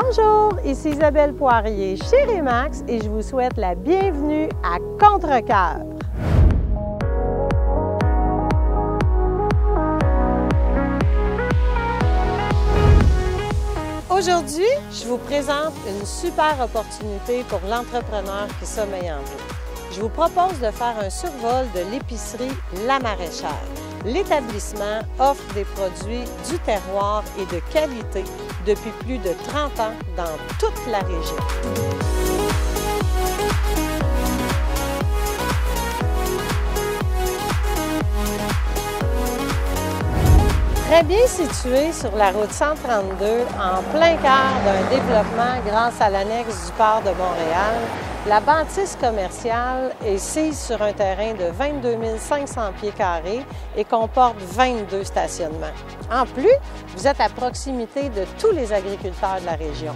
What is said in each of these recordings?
Bonjour, ici Isabelle Poirier chez Remax et je vous souhaite la bienvenue à Contrecoeur. Aujourd'hui, je vous présente une super opportunité pour l'entrepreneur qui sommeille en vous. Je vous propose de faire un survol de l'épicerie La Maraîchère. L'établissement offre des produits du terroir et de qualité depuis plus de 30 ans dans toute la région. Très bien situé sur la route 132, en plein cœur d'un développement grâce à l'annexe du port de Montréal, la bâtisse commerciale est sise sur un terrain de 22 500 pieds carrés et comporte 22 stationnements. En plus, vous êtes à proximité de tous les agriculteurs de la région.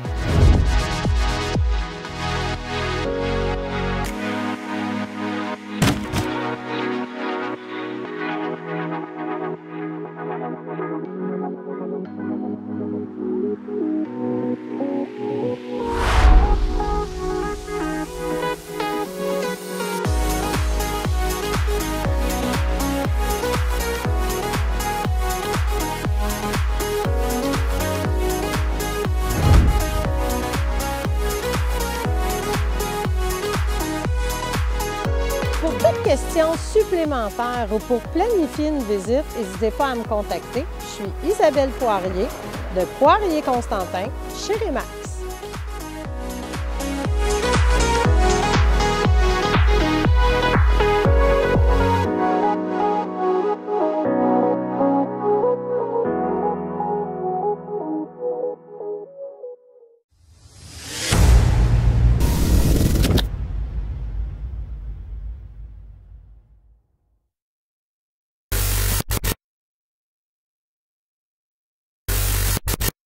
Pour toute question supplémentaire ou pour planifier une visite, n'hésitez pas à me contacter. Je suis Isabelle Poirier de Poirier Constantin chez Remax.